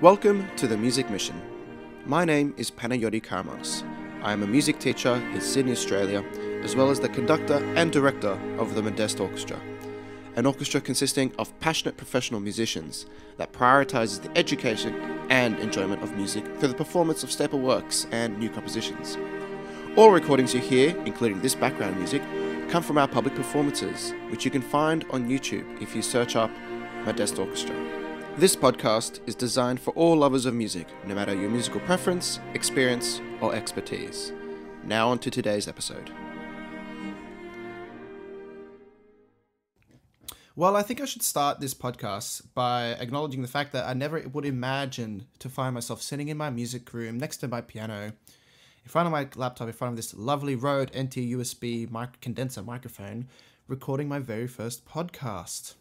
Welcome to the Music Mission. My name is Panayoti Karamanos. I am a music teacher in Sydney, Australia, as well as the conductor and director of the Modest Orchestra, an orchestra consisting of passionate professional musicians that prioritizes the education and enjoyment of music through the performance of staple works and new compositions. All recordings you hear, including this background music, come from our public performances, which you can find on YouTube if you search up Modest Orchestra. This podcast is designed for all lovers of music, no matter your musical preference, experience, or expertise. Now, on to today's episode. Well, I think I should start this podcast by acknowledging the fact that I never would imagine to find myself sitting in my music room next to my piano, in front of my laptop, in front of this lovely Rode NT USB mic- condenser microphone, recording my very first podcast.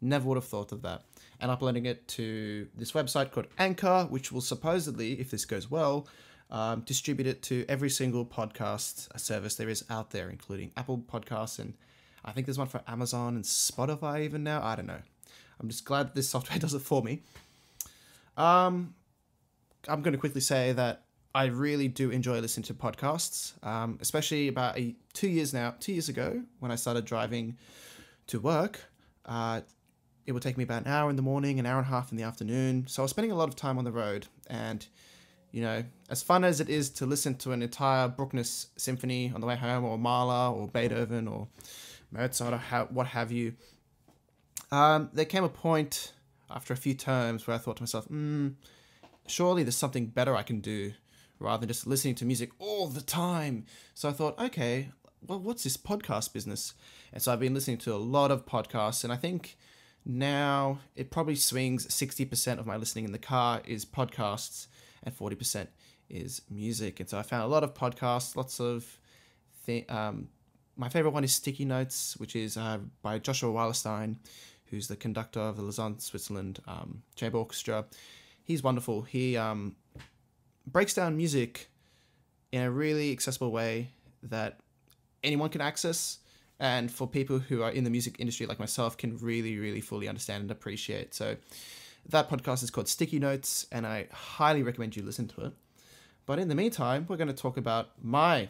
Never would have thought of that. And uploading it to this website called Anchor, which will supposedly, if this goes well, um, distribute it to every single podcast service there is out there, including Apple Podcasts and I think there's one for Amazon and Spotify even now. I don't know. I'm just glad this software does it for me. Um, I'm going to quickly say that I really do enjoy listening to podcasts, um, especially about a, two years now, two years ago when I started driving to work. Uh, it would take me about an hour in the morning, an hour and a half in the afternoon. So I was spending a lot of time on the road. And, you know, as fun as it is to listen to an entire Bruckner symphony on the way home, or Mahler, or Beethoven, or Mozart, or ha- what have you, um, there came a point after a few terms where I thought to myself, hmm, surely there's something better I can do rather than just listening to music all the time. So I thought, okay, well, what's this podcast business? And so I've been listening to a lot of podcasts, and I think now it probably swings 60% of my listening in the car is podcasts and 40% is music. And so I found a lot of podcasts, lots of th- um, my favorite one is Sticky Notes, which is uh, by Joshua Weilerstein, who's the conductor of the Lausanne, Switzerland um, Chamber Orchestra. He's wonderful. He um, breaks down music in a really accessible way that anyone can access and for people who are in the music industry like myself can really really fully understand and appreciate so that podcast is called sticky notes and i highly recommend you listen to it but in the meantime we're going to talk about my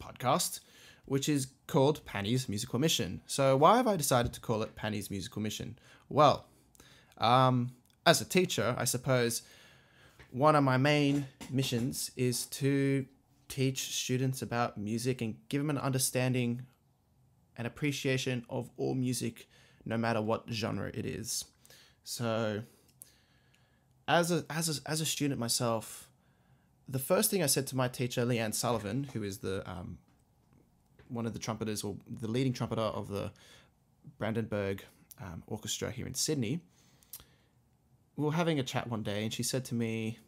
podcast which is called Panny's Musical Mission. So, why have I decided to call it Panny's Musical Mission? Well, um, as a teacher, I suppose one of my main missions is to teach students about music and give them an understanding and appreciation of all music, no matter what genre it is. So, as a as a, as a student myself, the first thing I said to my teacher, Leanne Sullivan, who is the um, one of the trumpeters or the leading trumpeter of the Brandenburg um, Orchestra here in Sydney. We were having a chat one day, and she said to me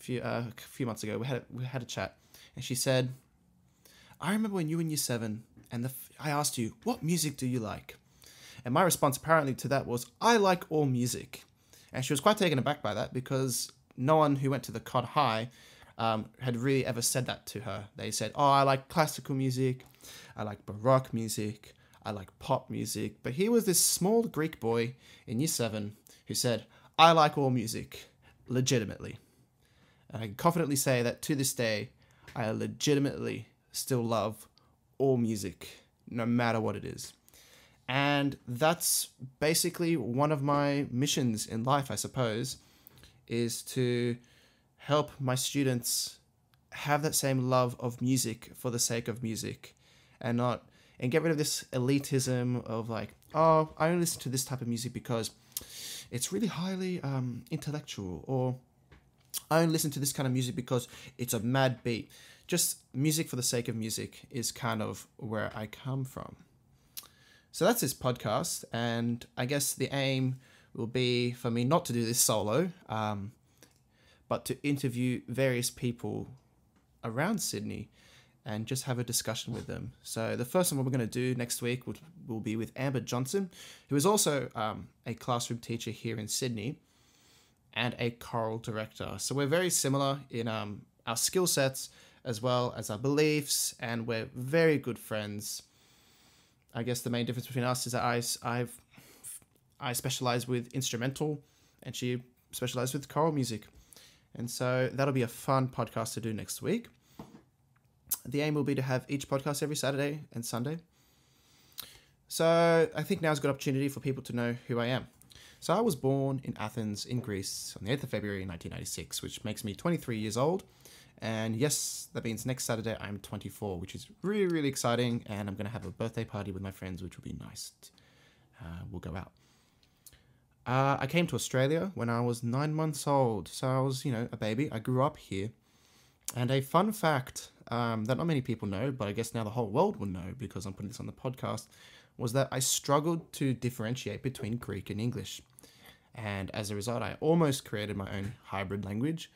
a few, uh, a few months ago, we had, we had a chat, and she said, I remember when you were in year seven, and the, I asked you, what music do you like? And my response apparently to that was, I like all music. And she was quite taken aback by that because no one who went to the Con High um, had really ever said that to her. They said, Oh, I like classical music, I like Baroque music, I like pop music. But here was this small Greek boy in year seven who said, I like all music, legitimately. And I can confidently say that to this day, I legitimately still love all music, no matter what it is. And that's basically one of my missions in life, I suppose, is to help my students have that same love of music for the sake of music and not and get rid of this elitism of like oh i only listen to this type of music because it's really highly um, intellectual or i only listen to this kind of music because it's a mad beat just music for the sake of music is kind of where i come from so that's this podcast and i guess the aim will be for me not to do this solo um, but to interview various people around Sydney and just have a discussion with them. So the first one we're going to do next week will, will be with Amber Johnson, who is also um, a classroom teacher here in Sydney and a choral director. So we're very similar in um, our skill sets as well as our beliefs, and we're very good friends. I guess the main difference between us is that I, I've, I specialize with instrumental, and she specialize with choral music. And so that'll be a fun podcast to do next week. The aim will be to have each podcast every Saturday and Sunday. So I think now is a good opportunity for people to know who I am. So I was born in Athens, in Greece, on the 8th of February 1996, which makes me 23 years old. And yes, that means next Saturday I'm 24, which is really, really exciting. And I'm going to have a birthday party with my friends, which will be nice. Uh, we'll go out. Uh, I came to Australia when I was nine months old. So I was, you know, a baby. I grew up here. And a fun fact um, that not many people know, but I guess now the whole world will know because I'm putting this on the podcast, was that I struggled to differentiate between Greek and English. And as a result, I almost created my own hybrid language.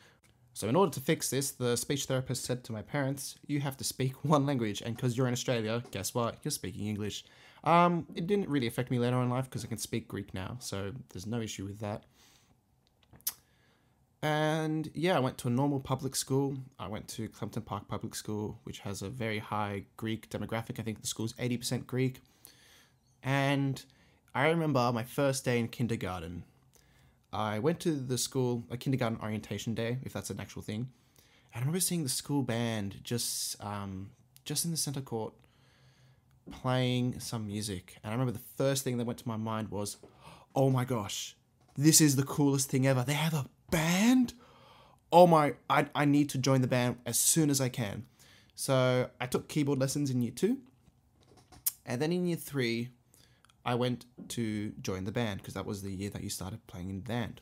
So, in order to fix this, the speech therapist said to my parents, You have to speak one language. And because you're in Australia, guess what? You're speaking English. Um, it didn't really affect me later in life because I can speak Greek now. So, there's no issue with that. And yeah, I went to a normal public school. I went to Clemton Park Public School, which has a very high Greek demographic. I think the school's 80% Greek. And I remember my first day in kindergarten. I went to the school, a kindergarten orientation day, if that's an actual thing. And I remember seeing the school band just um, just in the center court playing some music. And I remember the first thing that went to my mind was, oh my gosh, this is the coolest thing ever. They have a band? Oh my, I, I need to join the band as soon as I can. So I took keyboard lessons in year two. And then in year three, I went to join the band because that was the year that you started playing in the band.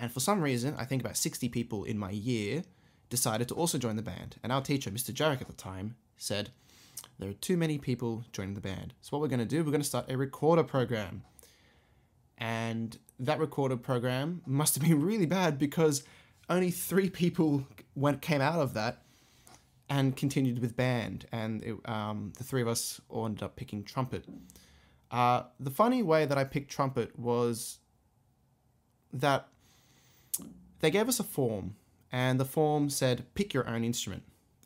And for some reason, I think about 60 people in my year decided to also join the band. And our teacher, Mr. Jarek at the time, said, There are too many people joining the band. So, what we're going to do, we're going to start a recorder program. And that recorder program must have been really bad because only three people went came out of that and continued with band. And it, um, the three of us all ended up picking trumpet. Uh, the funny way that I picked trumpet was that they gave us a form, and the form said pick your own instrument,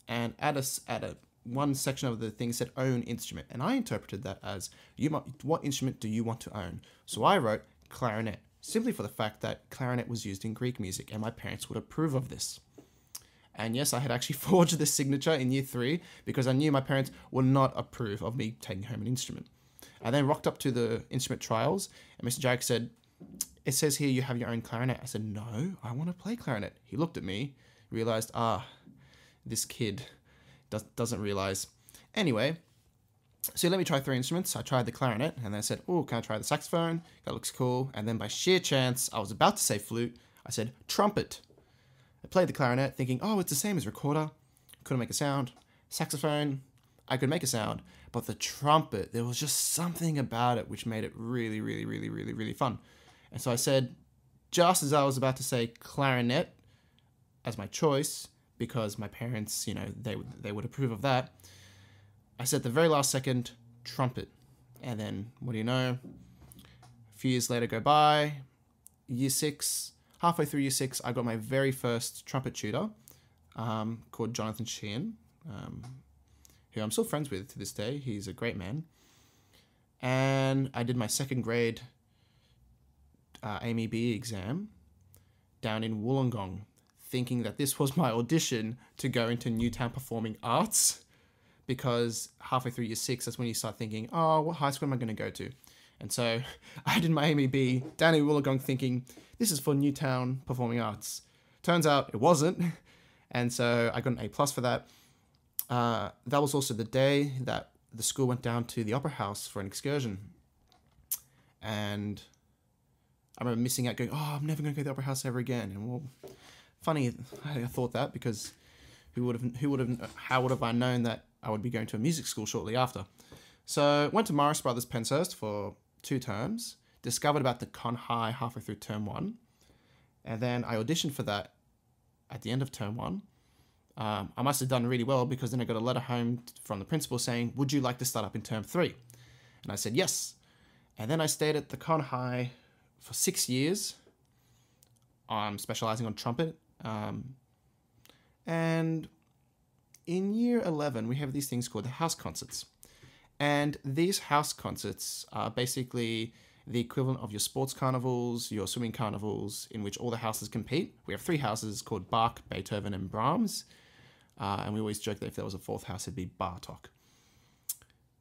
and at a at a one section of the thing said own instrument, and I interpreted that as you might, what instrument do you want to own? So I wrote clarinet, simply for the fact that clarinet was used in Greek music, and my parents would approve of this. And yes, I had actually forged this signature in year three because I knew my parents would not approve of me taking home an instrument. I then rocked up to the instrument trials, and Mr. Jarek said, It says here you have your own clarinet. I said, No, I want to play clarinet. He looked at me, realized, Ah, this kid does, doesn't realize. Anyway, so let me try three instruments. I tried the clarinet, and then I said, Oh, can I try the saxophone? That looks cool. And then by sheer chance, I was about to say flute. I said, Trumpet. I played the clarinet, thinking, Oh, it's the same as recorder. Couldn't make a sound. Saxophone, I could make a sound. But the trumpet, there was just something about it which made it really, really, really, really, really fun. And so I said, just as I was about to say clarinet as my choice, because my parents, you know, they they would approve of that. I said the very last second, trumpet. And then, what do you know? A few years later go by, year six, halfway through year six, I got my very first trumpet tutor um, called Jonathan Sheehan. Um, who I'm still friends with to this day. He's a great man. And I did my second grade uh, AMEB exam down in Wollongong, thinking that this was my audition to go into Newtown Performing Arts. Because halfway through year six, that's when you start thinking, oh, what high school am I going to go to? And so I did my AMEB down in Wollongong thinking, this is for Newtown Performing Arts. Turns out it wasn't. And so I got an A plus for that. Uh, that was also the day that the school went down to the opera house for an excursion. And I remember missing out, going, "Oh, I'm never going to go to the opera house ever again." And well, funny, I thought that because who would have, who would have, how would have I known that I would be going to a music school shortly after? So went to Marist Brothers Penshurst for two terms. Discovered about the Con High halfway through term one, and then I auditioned for that at the end of term one um, I must have done really well because then I got a letter home from the principal saying, Would you like to start up in term three? And I said, Yes. And then I stayed at the Con High for six years. I'm specializing on trumpet. Um, and in year 11, we have these things called the house concerts. And these house concerts are basically the equivalent of your sports carnivals, your swimming carnivals, in which all the houses compete. We have three houses called Bach, Beethoven, and Brahms. Uh, and we always joke that if there was a fourth house, it'd be Bartok.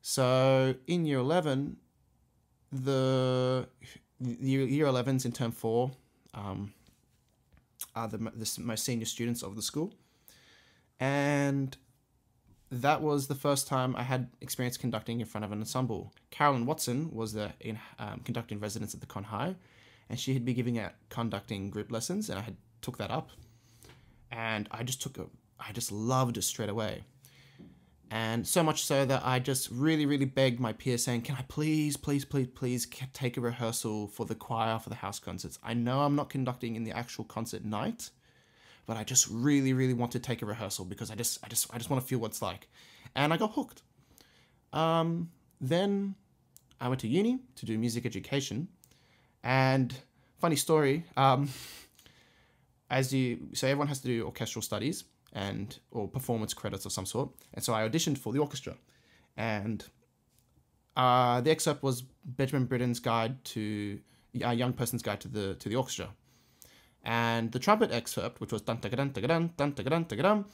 So in year 11, the, year 11s in term four um, are the, the most senior students of the school. And that was the first time I had experience conducting in front of an ensemble. Carolyn Watson was the in, um, conducting residence at the Con High, and she had been giving out conducting group lessons, and I had took that up, and I just took a, I just loved it straight away, and so much so that I just really, really begged my peers, saying, "Can I please, please, please, please take a rehearsal for the choir for the house concerts? I know I'm not conducting in the actual concert night." but I just really, really want to take a rehearsal because I just, I just, I just want to feel what it's like, and I got hooked. Um, then I went to uni to do music education, and funny story. Um, as you, so everyone has to do orchestral studies and or performance credits of some sort, and so I auditioned for the orchestra, and uh, the excerpt was Benjamin Britten's guide to a young person's guide to the to the orchestra and the trumpet excerpt, which was dun dun dun dun dun dun dun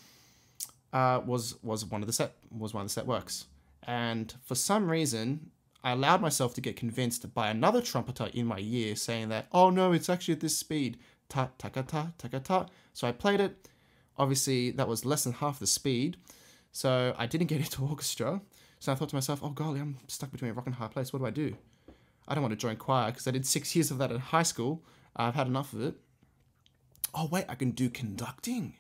uh, was was one of the set was one of the set works. And for some reason, I allowed myself to get convinced by another trumpeter in my year saying that, oh no, it's actually at this speed. Ta ta ta ta ta ta. So I played it. Obviously, that was less than half the speed. So I didn't get into orchestra. So I thought to myself, oh golly, I'm stuck between a rock and a hard place. What do I do? I don't want to join choir because I did six years of that in high school. I've had enough of it oh wait, I can do conducting.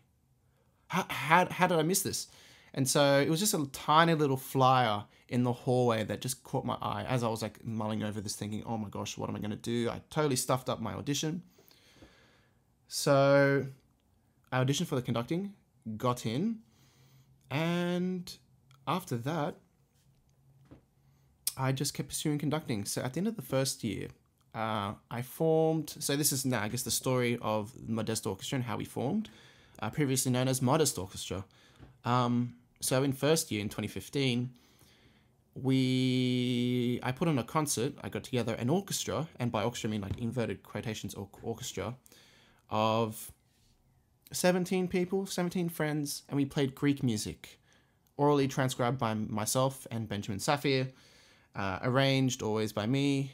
How, how, how did I miss this? And so it was just a tiny little flyer in the hallway that just caught my eye as I was like mulling over this, thinking, oh my gosh, what am I going to do? I totally stuffed up my audition. So I auditioned for the conducting, got in, and after that, I just kept pursuing conducting. So at the end of the first year, uh, I formed. So this is now, I guess, the story of Modest Orchestra and how we formed, uh, previously known as Modest Orchestra. Um, so in first year in 2015, we I put on a concert. I got together an orchestra, and by orchestra I mean like inverted quotations or orchestra, of 17 people, 17 friends, and we played Greek music, orally transcribed by myself and Benjamin Safir, uh, arranged always by me,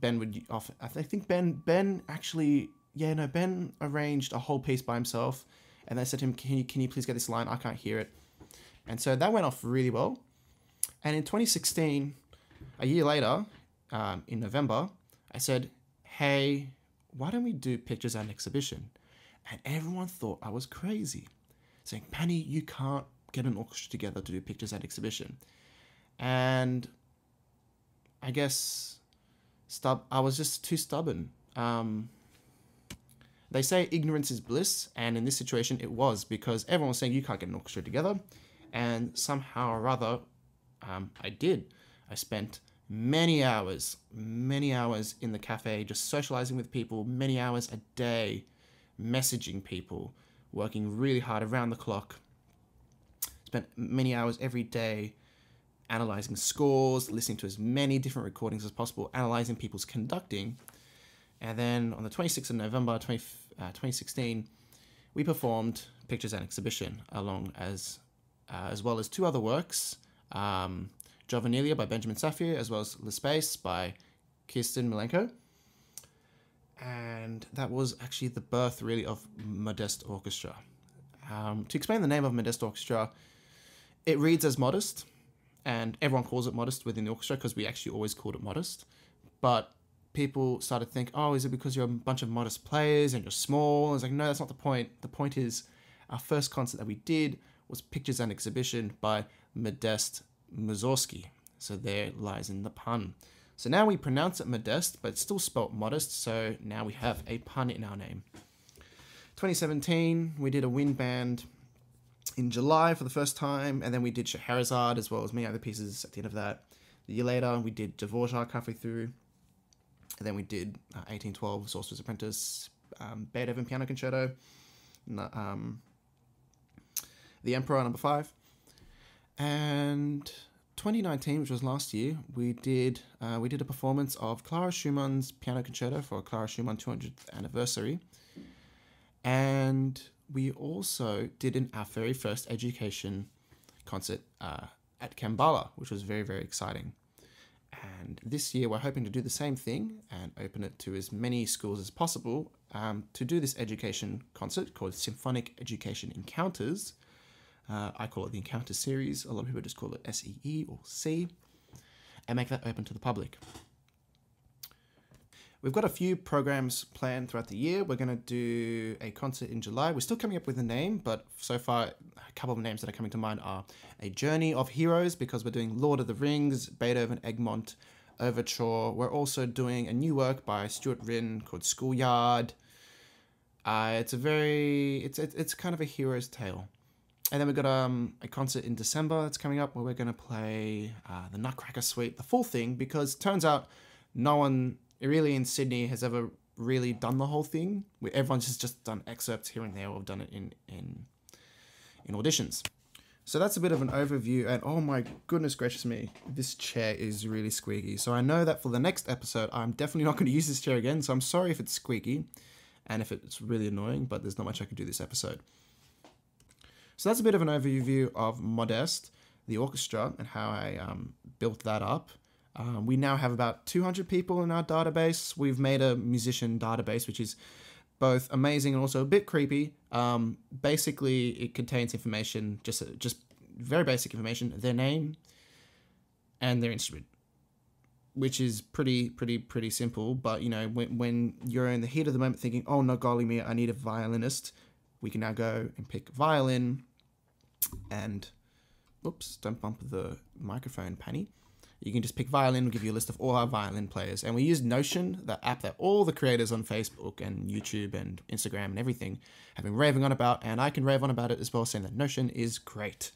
Ben would off. I think Ben Ben actually yeah no Ben arranged a whole piece by himself, and they said to him, "Can you can you please get this line? I can't hear it." And so that went off really well. And in 2016, a year later, um, in November, I said, "Hey, why don't we do pictures at an exhibition?" And everyone thought I was crazy, saying, "Penny, you can't get an orchestra together to do pictures at exhibition." And I guess stub. I was just too stubborn. Um, they say ignorance is bliss, and in this situation, it was because everyone was saying you can't get an orchestra together, and somehow or other, um, I did. I spent many hours, many hours in the cafe, just socializing with people, many hours a day, messaging people, working really hard around the clock. Spent many hours every day analyzing scores, listening to as many different recordings as possible, analyzing people's conducting. And then on the 26th of November 20, uh, 2016, we performed Pictures and Exhibition, along as uh, as well as two other works, um, Juvenilia by Benjamin Safir, as well as Le Space by Kirsten Milenko. And that was actually the birth, really, of Modest Orchestra. Um, to explain the name of Modest Orchestra, it reads as modest, and everyone calls it modest within the orchestra because we actually always called it modest. But people started to think, oh, is it because you're a bunch of modest players and you're small? I was like, no, that's not the point. The point is, our first concert that we did was Pictures and Exhibition by Modest Mussorgsky. So there lies in the pun. So now we pronounce it Modest, but it's still spelt modest. So now we have a pun in our name. 2017, we did a wind band in July for the first time, and then we did Scheherazade as well as many other pieces at the end of that. The year later, we did Dvorak halfway through, and then we did uh, 1812, Sorcerer's Apprentice, um, Beethoven Piano Concerto, um, The Emperor number five, and 2019, which was last year, we did uh, we did a performance of Clara Schumann's piano concerto for Clara Schumann 200th anniversary, and we also did an, our very first education concert uh, at Kambala, which was very very exciting. And this year, we're hoping to do the same thing and open it to as many schools as possible um, to do this education concert called Symphonic Education Encounters. Uh, I call it the Encounter Series. A lot of people just call it SEE or C, and make that open to the public. We've got a few programs planned throughout the year. We're going to do a concert in July. We're still coming up with a name, but so far, a couple of names that are coming to mind are A Journey of Heroes, because we're doing Lord of the Rings, Beethoven, Egmont, Overture. We're also doing a new work by Stuart Rinn called Schoolyard. Uh, it's a very, it's, it's, it's kind of a hero's tale. And then we've got um, a concert in December that's coming up where we're going to play uh, the Nutcracker Suite, the full thing, because turns out no one really in Sydney has ever really done the whole thing. Everyone's just, just done excerpts here and there or done it in, in, in auditions. So that's a bit of an overview. And oh my goodness gracious me, this chair is really squeaky. So I know that for the next episode, I'm definitely not going to use this chair again. So I'm sorry if it's squeaky and if it's really annoying, but there's not much I can do this episode. So that's a bit of an overview of Modest, the orchestra, and how I um, built that up. Um, we now have about 200 people in our database. We've made a musician database, which is both amazing and also a bit creepy. Um, basically, it contains information, just just very basic information, their name and their instrument, which is pretty pretty pretty simple. But you know, when when you're in the heat of the moment, thinking, "Oh no, golly me, I need a violinist," we can now go and pick violin and oops, don't bump the microphone, Penny. You can just pick violin, we'll give you a list of all our violin players. And we use Notion, the app that all the creators on Facebook and YouTube and Instagram and everything have been raving on about, and I can rave on about it as well, saying that Notion is great.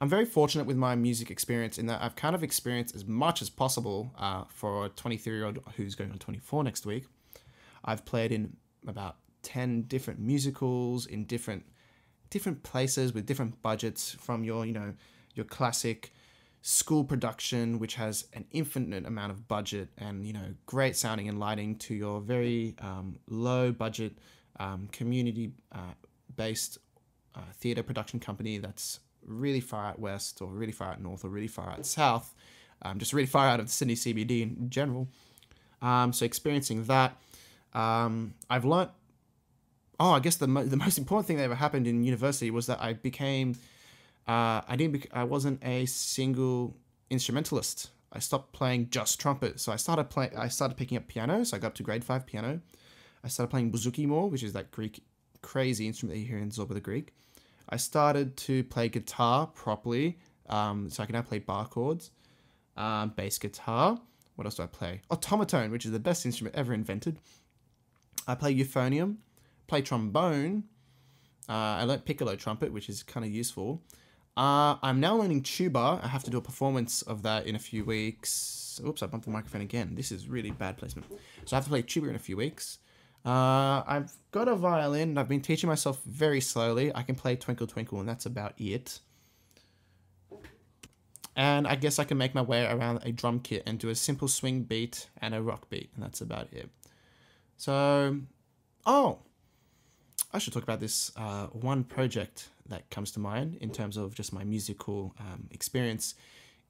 I'm very fortunate with my music experience in that I've kind of experienced as much as possible uh, for a 23 year old who's going on 24 next week. I've played in about 10 different musicals in different different places with different budgets from your you know your classic school production which has an infinite amount of budget and you know great sounding and lighting to your very um, low budget um, community uh, based uh, theater production company that's really far out west or really far out north or really far out south um, just really far out of the Sydney CBD in general. Um, so experiencing that um, I've learnt oh, I guess the mo- the most important thing that ever happened in university was that I became, uh, I didn't, I wasn't a single instrumentalist. I stopped playing just trumpet, so I started playing. I started picking up piano, so I got up to grade five piano. I started playing bouzouki more, which is that Greek crazy instrument that you hear in Zorba the Greek. I started to play guitar properly, um, so I can now play bar chords, um, bass guitar. What else do I play? Otamatone, which is the best instrument ever invented. I play euphonium, play trombone. Uh, I learnt piccolo trumpet, which is kind of useful. Uh, I'm now learning tuba. I have to do a performance of that in a few weeks. Oops, I bumped the microphone again. This is really bad placement. So I have to play tuba in a few weeks. Uh, I've got a violin. I've been teaching myself very slowly. I can play Twinkle Twinkle, and that's about it. And I guess I can make my way around a drum kit and do a simple swing beat and a rock beat, and that's about it. So, oh, I should talk about this uh, one project that comes to mind in terms of just my musical um, experience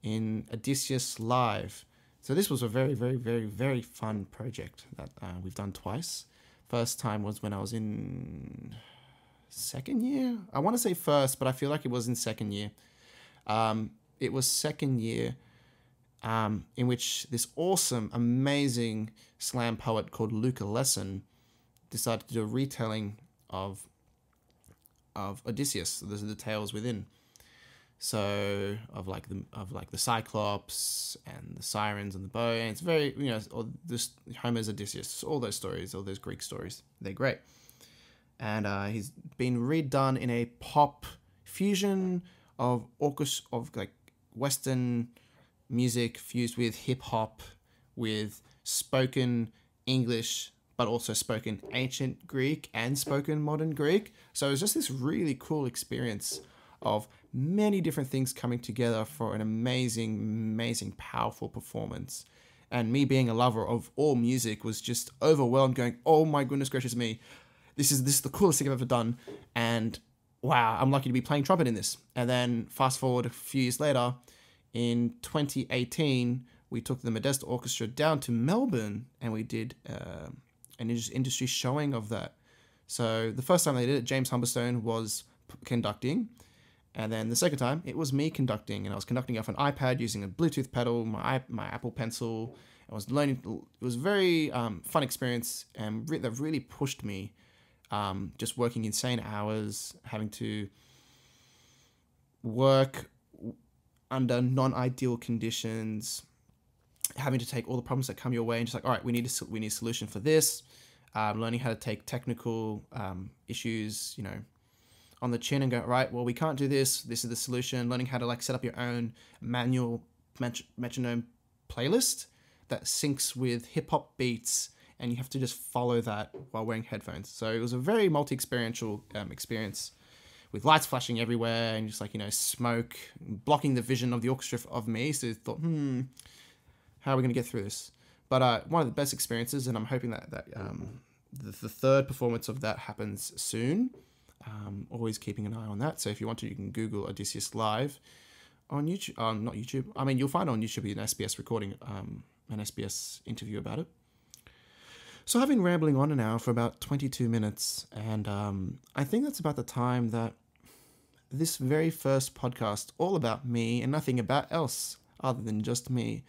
in Odysseus Live. So this was a very, very, very, very fun project that uh, we've done twice. First time was when I was in second year. I want to say first, but I feel like it was in second year. Um, it was second year um, in which this awesome, amazing slam poet called Luka Lesson decided to do a retelling of of Odysseus. Those are the tales within. So of like the of like the Cyclops and the sirens and the bow. And it's very you know or this Homer's Odysseus. All those stories, all those Greek stories, they're great. And uh, he's been redone in a pop fusion of orchestra of like Western music fused with hip hop, with spoken English but also spoken ancient Greek and spoken modern Greek. So it was just this really cool experience of many different things coming together for an amazing, amazing, powerful performance. And me being a lover of all music was just overwhelmed, going, "Oh my goodness gracious me, this is this is the coolest thing I've ever done!" And wow, I'm lucky to be playing trumpet in this. And then fast forward a few years later, in 2018, we took the Modesta Orchestra down to Melbourne and we did uh, an industry showing of that. So the first time they did it, James Humberstone was conducting. And then the second time, it was me conducting, and I was conducting off an iPad using a Bluetooth pedal, my my Apple Pencil. I was learning. It was very um, fun experience, and re- that really pushed me um, just working insane hours, having to work under non-ideal conditions, having to take all the problems that come your way and just like, all right, we need a we need a solution for this. Um, learning how to take technical um, issues, you know, on the chin and go, right, well, we can't do this. This is the solution. Learning how to like set up your own manual metronome playlist that syncs with hip hop beats and you have to just follow that while wearing headphones. So it was a very multi-experiential um, experience with lights flashing everywhere and just like you know smoke blocking the vision of the orchestra of me. So I thought, hmm, how are we going to get through this? But uh, one of the best experiences, and I'm hoping that that um, the, the, third performance of that happens soon. Um, always keeping an eye on that. So if you want to, you can Google Odysseus Live on YouTube. Um, not YouTube. I mean, you'll find on YouTube an SBS recording, um, an SBS interview about it. So I've been rambling on an hour for about 22 minutes, and um, I think that's about the time that this very first podcast, all about me and nothing about else other than just me,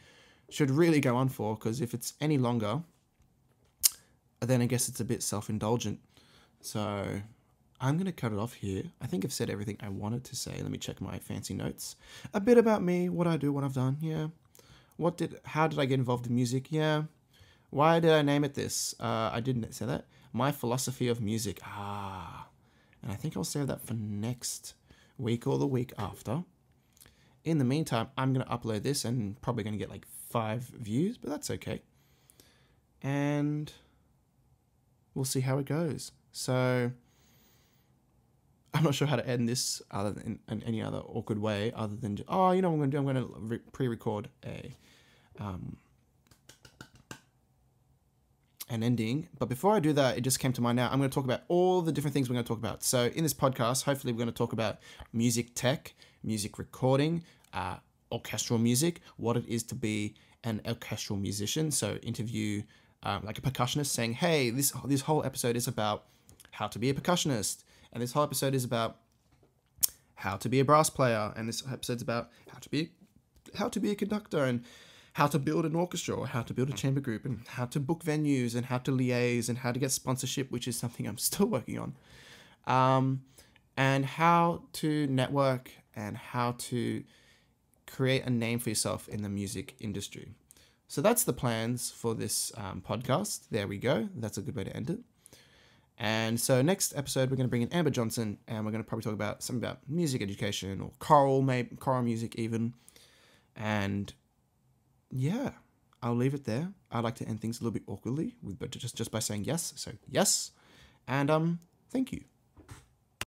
should really go on for. Because if it's any longer, then I guess it's a bit self indulgent. So I'm going to cut it off here. I think I've said everything I wanted to say. Let me check my fancy notes. A bit about me, what I do, what I've done. Yeah. What did, how did I get involved in music? Yeah. Why did I name it this? Uh, I didn't say that. My philosophy of music. Ah. And I think I'll save that for next week or the week after. In the meantime, I'm going to upload this and probably going to get like five views, but that's okay. And we'll see how it goes. So I'm not sure how to end this other than in, any other awkward way other than just, oh, you know I'm going to do? I'm going to pre-record a um, an ending. But before I do that, it just came to mind now. I'm going to talk about all the different things we're going to talk about. So, in this podcast, hopefully, we're going to talk about music tech, music recording, uh, orchestral music, what it is to be an orchestral musician. So, interview um, like a percussionist saying, hey, this, this whole episode is about how to be a percussionist. And this whole episode is about how to be a brass player. And this episode's about how to be how to be a conductor and how to build an orchestra or how to build a chamber group and how to book venues and how to liaise and how to get sponsorship, which is something I'm still working on. Um, and how to network and how to create a name for yourself in the music industry. So that's the plans for this um, podcast. There we go. That's a good way to end it. And so next episode we're going to bring in Amber Johnson, and we're going to probably talk about something about music education or choral, maybe choral music even, and yeah, I'll leave it there. I like to end things a little bit awkwardly, but just just by saying yes. So yes, and um, thank you.